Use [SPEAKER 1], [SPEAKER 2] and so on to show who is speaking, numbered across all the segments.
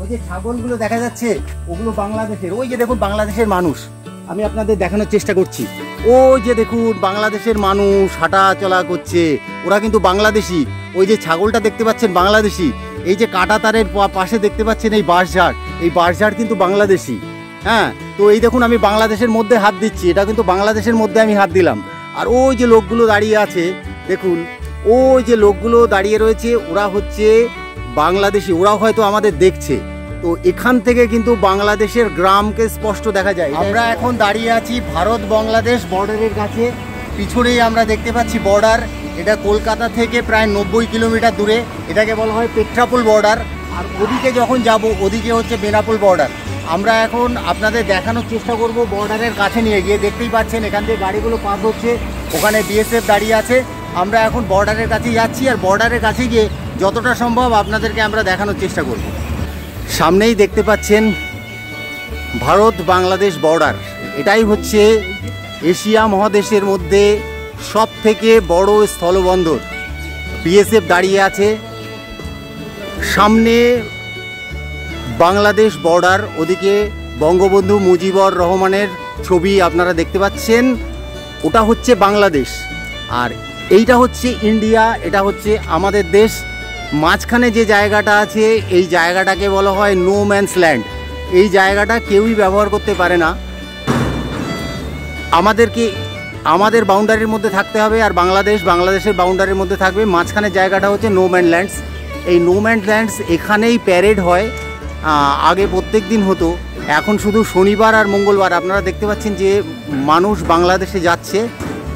[SPEAKER 1] ওই যে ছাগলগুলো দেখা যাচ্ছে, ওগুলো বাংলাদেশের। ওই যে দেখুন, বাংলাদেশের মানুষ। আমি আপনাদের দেখানোর চেষ্টা করছি। ওই যে দেখুন, বাংলাদেশের মানুষ হাঁটা চলা করছে। ওরা কিন্তু বাংলাদেশি। ওই যে ছাগলটা দেখতে পাচ্ছেন, বাংলাদেশি। এই যে কাটা তারের পাশে দেখতে পাচ্ছেন এই বাঁশঝাড়। এই বাঁশঝাড় কিন্তু বাংলাদেশি। হ্যাঁ তো এই দেখুন, আমি বাংলাদেশের মধ্যে হাত দিচ্ছি। এটা কিন্তু বাংলাদেশের মধ্যে আমি হাত দিলাম। আর ওই যে লোকগুলো দাঁড়িয়ে আছে, দেখুন, ওই যে লোকগুলো দাঁড়িয়ে রয়েছে, ওরা হচ্ছে বাংলাদেশি, ওরাও হয়তো আমাদের দেখছে। তো এখান থেকে কিন্তু বাংলাদেশের গ্রামকে স্পষ্ট দেখা যায়। আমরা এখন দাঁড়িয়ে আছি ভারত বাংলাদেশ বর্ডারের কাছে। পিছনেই আমরা দেখতে পাচ্ছি বর্ডার এটা কলকাতা থেকে প্রায় নব্বই কিলোমিটার দূরে। এটাকে বলা হয় পেট্রাপোল বর্ডার আর ওদিকে যখন যাব, ওদিকে হচ্ছে বেনাপোল বর্ডার আমরা এখন আপনাদের দেখানোর চেষ্টা করব বর্ডারের কাছে নিয়ে। গিয়ে দেখতেই পাচ্ছেন, এখান থেকে গাড়িগুলো পার হচ্ছে। ওখানে বিএসএফ দাঁড়িয়ে আছে। আমরা এখন বর্ডারের কাছে যাচ্ছি। আর বর্ডারের কাছে গিয়ে যতটা সম্ভব আপনাদেরকে আমরা দেখানোর চেষ্টা করব। সামনেই দেখতে পাচ্ছেন ভারত বাংলাদেশ বর্ডার। এটাই হচ্ছে এশিয়া মহাদেশের মধ্যে সব থেকে বড় স্থলবন্দর। বিএসএফ দাঁড়িয়ে আছে। সামনে বাংলাদেশ বর্ডার, ওদিকে বঙ্গবন্ধু মুজিবর রহমানের ছবি আপনারা দেখতে পাচ্ছেন। ওটা হচ্ছে বাংলাদেশ। আর এইটা হচ্ছে ইন্ডিয়া, এটা হচ্ছে আমাদের দেশ। মাঝখানে যে জায়গাটা আছে, এই জায়গাটাকে বলা হয় নো ম্যানস ল্যান্ড এই জায়গাটা কেউই ব্যবহার করতে পারে না। আমাদেরকে, আমাদের বাউন্ডারির মধ্যে থাকতে হবে আর বাংলাদেশ, বাংলাদেশের বাউন্ডারির মধ্যে থাকবে। মাঝখানে জায়গাটা হচ্ছে নো ম্যান ল্যান্ডস এই নো ম্যান ল্যান্ডস এখানেই প্যারেড হয়। আগে প্রত্যেক দিন হতো। এখন শুধু শনিবার আর মঙ্গলবার। আপনারা দেখতে পাচ্ছেন যে মানুষ বাংলাদেশে যাচ্ছে।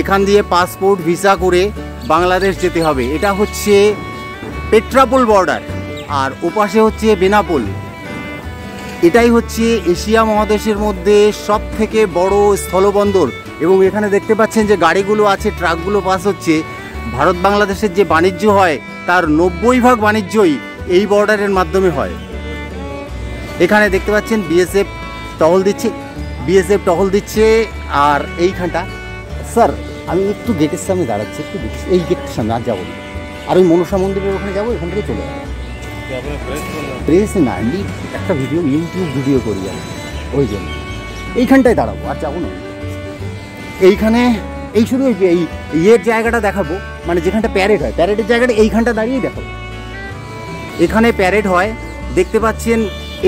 [SPEAKER 1] এখান দিয়ে পাসপোর্ট ভিসা করে বাংলাদেশ যেতে হবে। এটা হচ্ছে পেট্রাপোল বর্ডার, আর ওপাশে হচ্ছে বেনাপোল। এটাই হচ্ছে এশিয়া মহাদেশের মধ্যে সব থেকে বড় স্থলবন্দর এবং এখানে দেখতে পাচ্ছেন যে গাড়িগুলো আছে, ট্রাকগুলো পাস হচ্ছে। ভারত বাংলাদেশের যে বাণিজ্য হয়, তার নব্বই ভাগ বাণিজ্যই এই বর্ডারের মাধ্যমে হয়। এখানে দেখতে পাচ্ছেন বিএসএফ টহল দিচ্ছে, বিএসএফ টহল দিচ্ছে, আর এইখানটা স্যার, আমি একটু গেটের সামনে দাঁড়াচ্ছি, একটু এই গেটের সামনে আর যাব না। আর ওই মনসা মন্দিরের ওখানে যাব এখান থেকে চলে যাব না, আমি একটা ভিডিও ইউটিউব ভিডিও করি আমি। ওই জন্য। এইখানটায় দাঁড়াবো, আর যাব না। এইখানে, এই শুধু এই ইয়ের জায়গাটা দেখাবো মানে যেখানটা প্যারেড হয়। প্যারেডের জায়গাটা এইখানটা দাঁড়িয়ে দেখাবো। এখানে প্যারেড হয়। দেখতে পাচ্ছেন,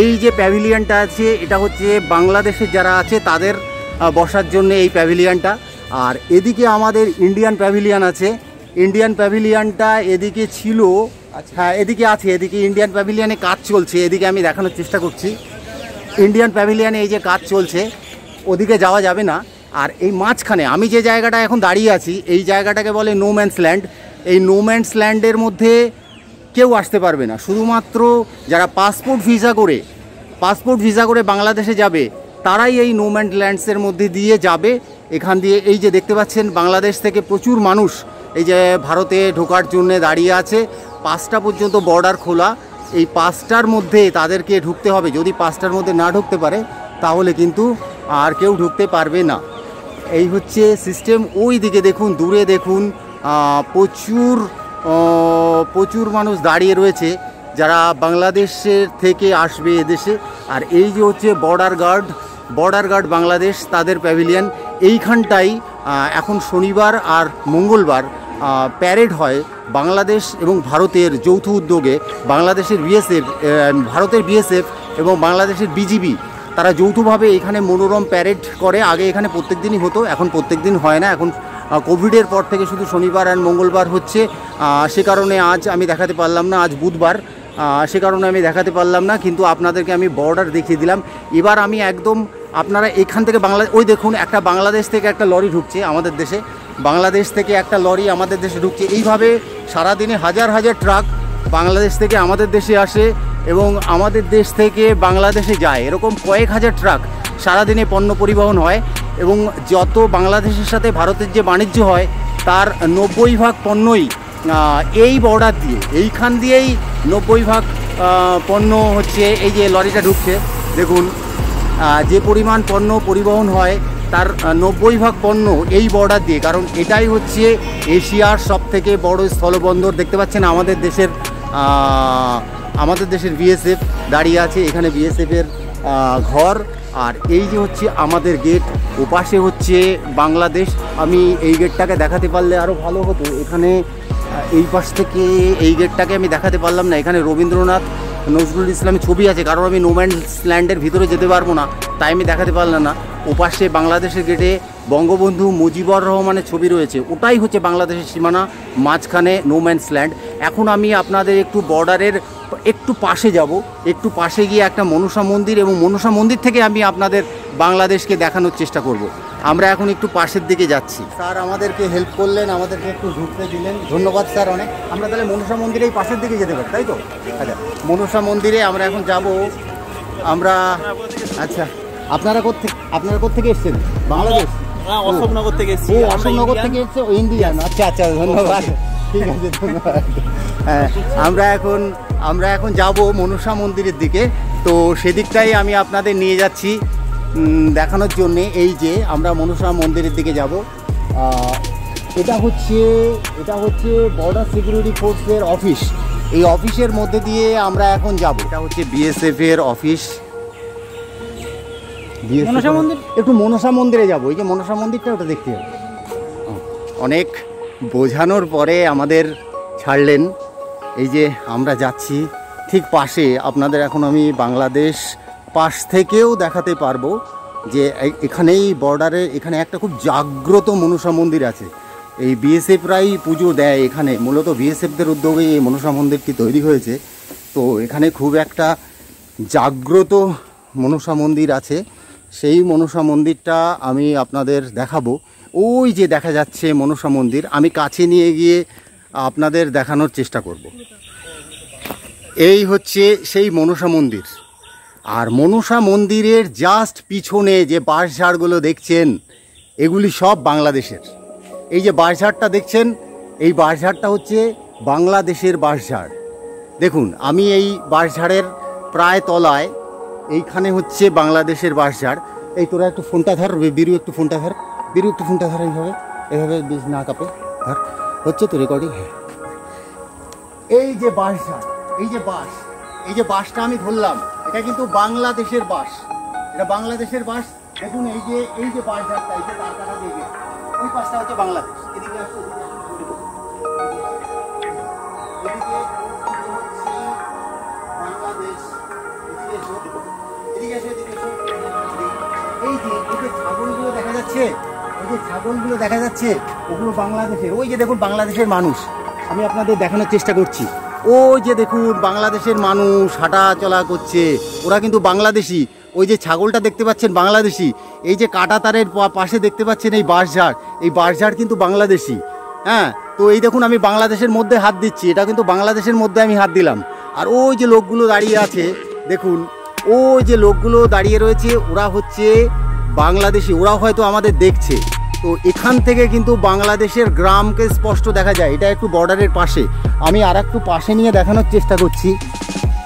[SPEAKER 1] এই যে প্যাভিলিয়নটা আছে, এটা হচ্ছে বাংলাদেশের যারা আছে, তাদের বসার জন্য এই প্যাভিলিয়নটা আর এদিকে আমাদের ইন্ডিয়ান প্যাভিলিয়ন আছে ইন্ডিয়ান প্যাভিলিয়নটা এদিকে ছিল। হ্যাঁ এদিকে আছে এদিকে ইন্ডিয়ান প্যাভিলিয়নে কাজ চলছে এদিকে আমি দেখানোর চেষ্টা করছি। ইন্ডিয়ান প্যাভিলিয়নে এই যে কাজ চলছে ওদিকে যাওয়া যাবে না। আর এই মাঝখানে আমি যে জায়গাটা এখন দাঁড়িয়ে আছি এই জায়গাটাকে বলে নো ম্যানস ল্যান্ড এই নো ম্যানস ল্যান্ডের মধ্যে কেউ আসতে পারবে না। শুধুমাত্র যারা পাসপোর্ট ভিসা করে পাসপোর্ট ভিসা করে বাংলাদেশে যাবে তারাই এই নো ম্যান ল্যান্ডসের মধ্যে দিয়ে যাবে। এখান দিয়ে এই যে দেখতে পাচ্ছেন বাংলাদেশ থেকে প্রচুর মানুষ এই যে ভারতে ঢোকার জন্য দাঁড়িয়ে আছে, পাঁচটা পর্যন্ত বর্ডার খোলা। এই পাঁচটার মধ্যে তাদেরকে ঢুকতে হবে। যদি পাঁচটার মধ্যে না ঢুকতে পারে, তাহলে কিন্তু আর কেউ ঢুকতে পারবে না। এই হচ্ছে সিস্টেম ওই দিকে দেখুন, দূরে দেখুন প্রচুর প্রচুর মানুষ দাঁড়িয়ে রয়েছে যারা বাংলাদেশের থেকে আসবে এদেশে। আর এই যে হচ্ছে border guard border guard Bangladesh, তাদের প্যাভিলিয়ন এইখানটাই এখন শনিবার আর মঙ্গলবার প্যারেড হয় বাংলাদেশ এবং ভারতের যৌথ উদ্যোগে বাংলাদেশের বিএসএফ ভারতের বিএসএফ এবং বাংলাদেশের বিজিবি, তারা যৌথভাবে এখানে মনোরম প্যারেড করে। আগে এখানে প্রত্যেক দিনই হতো, এখন প্রত্যেক দিন হয় না। এখন কোভিডের পর থেকে শুধু শনিবার আর মঙ্গলবার হচ্ছে। সে কারণে আজ আমি দেখাতে পারলাম না, আজ বুধবার। সে কারণে আমি দেখাতে পারলাম না, কিন্তু আপনাদেরকে আমি বর্ডার দেখিয়ে দিলাম। এবার আমি একদম আপনারা এখান থেকে বাংলা, ওই দেখুন, একটা বাংলাদেশ থেকে একটা লরি ঢুকছে আমাদের দেশে। বাংলাদেশ থেকে একটা লরি আমাদের দেশে ঢুকছে। এইভাবে সারাদিনে হাজার হাজার ট্রাক বাংলাদেশ থেকে আমাদের দেশে আসে এবং আমাদের দেশ থেকে বাংলাদেশে যায়। এরকম কয়েক হাজার ট্রাক সারাদিনে পণ্য পরিবহন হয় এবং যত বাংলাদেশের সাথে ভারতের যে বাণিজ্য হয়, তার নব্বই ভাগ পণ্যই এই বর্ডার দিয়ে, এইখান দিয়েই নব্বই ভাগ পণ্য হচ্ছে এই যে লরিটা ঢুকছে। দেখুন যে পরিমাণ পণ্য পরিবহন হয়, তার নব্বই ভাগ পণ্য এই বর্ডার দিয়ে। কারণ এটাই হচ্ছে এশিয়ার সব থেকে বড় স্থলবন্দর। দেখতে পাচ্ছেন আমাদের দেশের আমাদের দেশের বিএসএফ দাঁড়িয়ে আছে, এখানে বিএসএফের ঘর। আর এই যে হচ্ছে আমাদের গেট ওপাশে হচ্ছে বাংলাদেশ। আমি এই গেটটাকে দেখাতে পারলে আরও ভালো হতো। এখানে এই পাশ থেকে এই গেটটাকে আমি দেখাতে পারলাম না। এখানে রবীন্দ্রনাথ নজরুল ইসলামের ছবি আছে, কারণ আমি নোম্যান্স ল্যান্ডের ভিতরে যেতে পারব না, তাই আমি দেখাতে পারলাম না। ওপাশে বাংলাদেশের গেটে বঙ্গবন্ধু মুজিবুর রহমানের ছবি রয়েছে। ওটাই হচ্ছে বাংলাদেশের সীমানা, মাঝখানে নোম্যান্স ল্যান্ড এখন আমি আপনাদের একটু বর্ডারের একটু পাশে যাব। একটু পাশে গিয়ে একটা মনসা মন্দির এবং মনসা মন্দির থেকে আমি আপনাদের বাংলাদেশকে দেখানোর চেষ্টা করব। আমরা এখন একটু পাশের দিকে যাচ্ছি। স্যার, আমাদেরকে হেল্প করলেন, আমাদেরকে একটু ঢুকতে দিলেন। ধন্যবাদ স্যার অনেক। আমরা তাহলে মনসা মন্দিরেই পাশের দিকে যেতে পারি, তাই তো? আচ্ছা মনসা মন্দিরে আমরা এখন যাব। আমরা আচ্ছা আপনারা কোথেকে আপনারা কোথেকে এসেছেন? বাংলাদেশ?
[SPEAKER 2] অশোকনগর থেকে এসেছি। আমরা
[SPEAKER 1] অশোকনগর থেকে এসছে? ইন্ডিয়ান আচ্ছা আচ্ছা ধন্যবাদ। ঠিক আছে ধন্যবাদ। হ্যাঁ আমরা এখন আমরা এখন যাব মনসা মন্দিরের দিকে। তো সেদিকটাই আমি আপনাদের নিয়ে যাচ্ছি দেখানোর জন্য। এই যে আমরা মনসা মন্দিরের দিকে যাব। এটা হচ্ছে এটা হচ্ছে বর্ডার সিকিউরিটি ফোর্সের অফিস এই অফিসের মধ্যে দিয়ে আমরা এখন যাব। এটা হচ্ছে বিএসএফ এর অফিস
[SPEAKER 2] মনসা মন্দির?
[SPEAKER 1] একটু মনসা মন্দিরে যাব। এই যে মনসা মন্দিরটা ওটা দেখতে যাব। অনেক বোঝানোর পরে আমাদের ছাড়লেন। এই যে আমরা যাচ্ছি ঠিক পাশে আপনাদের এখন আমি বাংলাদেশ পাশ থেকেও দেখাতে পারব যে এখানেই বর্ডারে এখানে একটা খুব জাগ্রত মনসা মন্দির আছে। এই বিএসএফরাই পুজো দেয় এখানে। মূলত বিএসএফদের উদ্যোগেই এই মনসা মন্দিরটি তৈরি হয়েছে। তো এখানে খুব একটা জাগ্রত মনসা মন্দির আছে। সেই মনসা মন্দিরটা আমি আপনাদের দেখাবো। ওই যে দেখা যাচ্ছে মনসা মন্দির, আমি কাছে নিয়ে গিয়ে আপনাদের দেখানোর চেষ্টা করব। এই হচ্ছে সেই মনসা মন্দির। আর মনসা মন্দিরের জাস্ট পিছনে যে বাঁশঝাড়গুলো দেখছেন, এগুলি সব বাংলাদেশের। এই যে বাঁশঝাড়টা দেখছেন, এই বাঁশঝাড়টা হচ্ছে বাংলাদেশের বাঁশঝাড়। দেখুন, আমি এই বাঁশঝাড়ের প্রায় তলায় এইখানে হচ্ছে বাংলাদেশের বাঁশঝাড় এই তোরা একটু ফোনটা ধর বিরু একটু ফোনটা ধর। বিরু একটু ফোনটা ধর এইভাবে এইভাবে না কাঁপে। ধর, হচ্ছে তো রেকর্ডিং হ্যাঁ। এই যে বাঁশঝাড় এই যে বাঁশ এই যে বাঁশটা আমি ধরলাম, এটা কিন্তু বাংলাদেশের বাঁশ এটা বাংলাদেশের বাঁশ দেখুন, এই যে এই যে বাঁশঝাড়টা এই যে কাটা ওই পাশটা হচ্ছে বাংলাদেশ। এদিকে যাচ্ছে, এই যে ছাগলগুলো দেখা যাচ্ছে, ওগুলো বাংলাদেশের, ওই যে দেখুন বাংলাদেশের মানুষ, আমি আপনাদের দেখানোর চেষ্টা করছি। ওই যে দেখুন বাংলাদেশের মানুষ হাঁটা চলা করছে, ওরা কিন্তু বাংলাদেশি। ওই যে ছাগলটা দেখতে পাচ্ছেন বাংলাদেশি, এই যে কাটা তারের পা- পাশে দেখতে পাচ্ছেন এই বাঁশঝাড় এই বাঁশঝাড় কিন্তু বাংলাদেশি। হ্যাঁ তো এই দেখুন আমি বাংলাদেশের মধ্যে হাত দিচ্ছি, এটা কিন্তু বাংলাদেশের মধ্যে আমি হাত দিলাম। আর ওই যে লোকগুলো দাঁড়িয়ে আছে, দেখুন, ওই যে লোকগুলো দাঁড়িয়ে রয়েছে, ওরা হচ্ছে বাংলাদেশি ওরা হয়তো আমাদের দেখছে। তো এখান থেকে কিন্তু বাংলাদেশের গ্রামকে স্পষ্ট দেখা যায়। এটা একটু বর্ডারের পাশে। আমি আর একটু পাশে নিয়ে দেখানোর চেষ্টা করছি।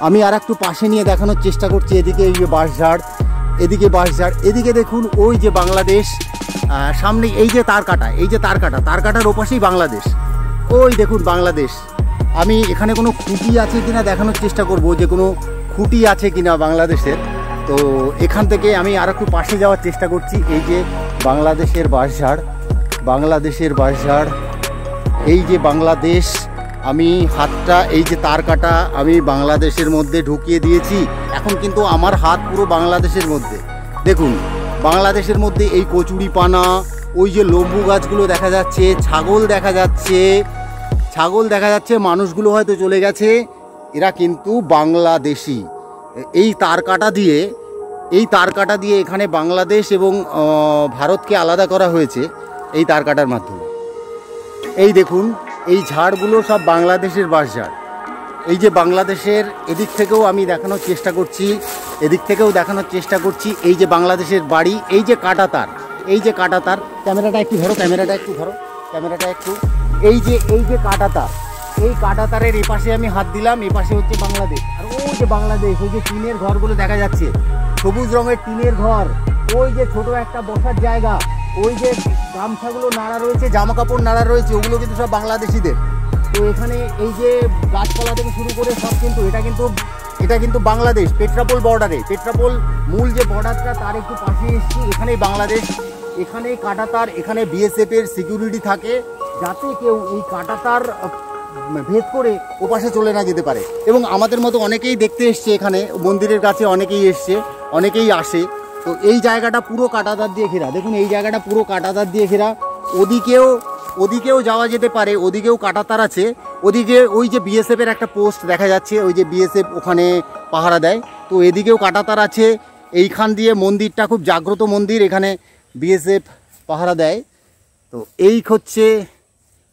[SPEAKER 1] আমি আর একটু পাশে নিয়ে দেখানোর চেষ্টা করছি এদিকে এই যে বাঁশঝাড়, এদিকে বাঁশঝাড়, এদিকে দেখুন ওই যে বাংলাদেশ সামনে এই যে তার কাটা, এই যে তার কাটা, তার কাটার ওপাশেই বাংলাদেশ। ওই দেখুন বাংলাদেশ। আমি এখানে কোনো খুঁটি আছে কিনা দেখানোর চেষ্টা করব যে কোনো খুঁটি আছে কিনা বাংলাদেশের। তো এখান থেকে আমি আর একটু পাশে যাওয়ার চেষ্টা করছি। এই যে বাংলাদেশের বাঁশঝাড় বাংলাদেশের বাঁশঝাড়, এই যে বাংলাদেশ, আমি হাতটা, এই যে তার কাটা আমি বাংলাদেশের মধ্যে ঢুকিয়ে দিয়েছি। এখন কিন্তু আমার হাত পুরো বাংলাদেশের মধ্যে। দেখুন, বাংলাদেশের মধ্যে এই কচুরি পানা, ওই যে লম্বু গাছগুলো দেখা যাচ্ছে, ছাগল দেখা যাচ্ছে, ছাগল দেখা যাচ্ছে, মানুষগুলো হয়তো চলে গেছে। এরা কিন্তু বাংলাদেশি। এই তার কাটা দিয়ে, এই তার কাটা দিয়ে এখানে বাংলাদেশ এবং ভারতকে আলাদা করা হয়েছে এই তার কাটার মাধ্যমে। এই দেখুন, এই ঝাড়গুলো সব বাংলাদেশের বাঁশঝাড়। এই যে বাংলাদেশের এদিক থেকেও আমি দেখানোর চেষ্টা করছি, এদিক থেকেও দেখানোর চেষ্টা করছি, এই যে বাংলাদেশের বাড়ি, এই যে কাটা তার, এই যে কাটা তার, ক্যামেরাটা একটু ধরো, ক্যামেরাটা একটু ধরো, ক্যামেরাটা একটু, এই যে এই যে কাটা তার এই কাটা তারের এপাশে আমি হাত দিলাম, এপাশে হচ্ছে বাংলাদেশ। আর ওই যে বাংলাদেশ, ওই যে টিনের ঘরগুলো দেখা যাচ্ছে। সবুজ রঙের টিনের ঘর, ওই যে ছোট একটা বসার জায়গা, ওই যে গামছাগুলো নাড়া রয়েছে জামা কাপড় নাড়া রয়েছে, ওগুলো কিন্তু সব বাংলাদেশিদের। তো এখানে এই যে গাছপালা থেকে শুরু করে সব কিন্তু এটা কিন্তু এটা কিন্তু বাংলাদেশ, পেট্রাপোল বর্ডারে পেট্রাপোল মূল যে বর্ডারটা তার একটু পাশে এসছি, এখানেই বাংলাদেশ। এখানেই কাটাতার, এখানে বিএসএফ এর সিকিউরিটি থাকে। যাতে কেউ এই কাটাতার ভেদ করে ওপাশে চলে না যেতে পারে। এবং আমাদের মতো অনেকেই দেখতে এসছে এখানে, মন্দিরের কাছে অনেকেই এসছে, অনেকেই আসে। তো এই জায়গাটা পুরো কাটাতার দিয়ে ঘেরা। দেখুন, এই জায়গাটা পুরো কাটাতার দিয়ে ঘেরা। ওদিকেও ওদিকেও যাওয়া যেতে পারে, ওদিকেও কাটাতার আছে। ওদিকে ওই যে বিএসএফ এর একটা পোস্ট দেখা যাচ্ছে, ওই যে বিএসএফ ওখানে পাহারা দেয়। তো এদিকেও কাটাতার আছে। এইখান দিয়ে মন্দিরটা খুব জাগ্রত মন্দির, এখানে বিএসএফ পাহারা দেয়। তো এই হচ্ছে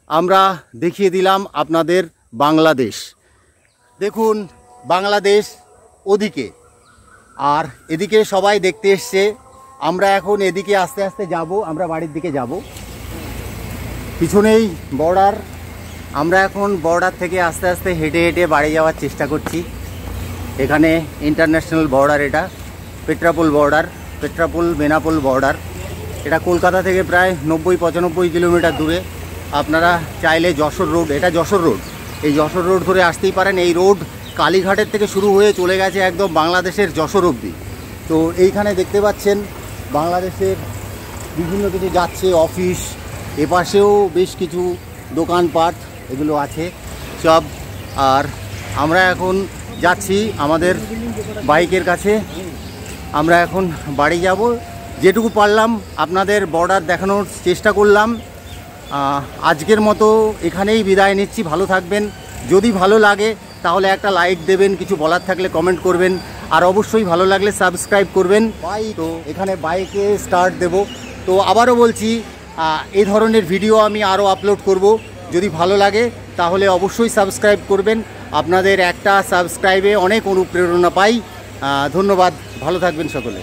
[SPEAKER 1] আমরা দেখিয়ে দিলাম আপনাদের বাংলাদেশ। দেখুন, বাংলাদেশ ওদিকে। আর এদিকে সবাই দেখতে এসছে। আমরা এখন এদিকে আস্তে আস্তে যাব, আমরা বাড়ির দিকে যাব। পিছনেই বর্ডার আমরা এখন বর্ডার থেকে আস্তে আস্তে হেঁটে হেঁটে বাড়ি যাওয়ার চেষ্টা করছি। এখানে ইন্টারন্যাশনাল বর্ডার এটা। পেট্রাপোল বর্ডার পেট্রাপোল বেনাপোল বর্ডার এটা কলকাতা থেকে প্রায় নব্বই, পঁচানব্বই কিলোমিটার দূরে। আপনারা চাইলে যশোর রোড, এটা যশোর রোড। এই যশোর রোড ধরে আসতেই পারেন। এই রোড কালীঘাটের থেকে শুরু হয়ে চলে গেছে একদম বাংলাদেশের যশোর অবধি। তো এইখানে দেখতে পাচ্ছেন, বাংলাদেশের বিভিন্ন কিছু যাচ্ছে, অফিস, এপাশেও বেশ কিছু দোকানপাট এগুলো আছে, সব। আর আমরা এখন যাচ্ছি আমাদের বাইকের কাছে। আমরা এখন বাড়ি যাব। যেটুকু পারলাম আপনাদের বর্ডার দেখানোর চেষ্টা করলাম। আজকের মতো এখানেই বিদায় নিচ্ছি। ভালো থাকবেন। যদি ভালো লাগে তাহলে একটা লাইক দেবেন কিছু বলার থাকলে কমেন্ট করবেন। আর অবশ্যই ভালো লাগলে সাবস্ক্রাইব করবেন। বাইক তো এখানে বাইকে স্টার্ট দেব। তো আবারও বলছি এই ধরনের ভিডিও আমি আরও আপলোড করব। যদি ভালো লাগে তাহলে অবশ্যই সাবস্ক্রাইব করবেন। আপনাদের একটা সাবস্ক্রাইবে অনেক অনুপ্রেরণা পাই। ধন্যবাদ। ভালো থাকবেন সকলে।